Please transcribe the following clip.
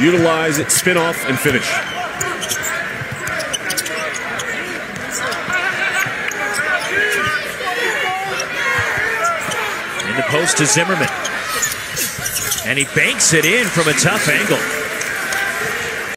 utilize it, spin off, and finish. In the post to Zimmerman. And he banks it in from a tough angle.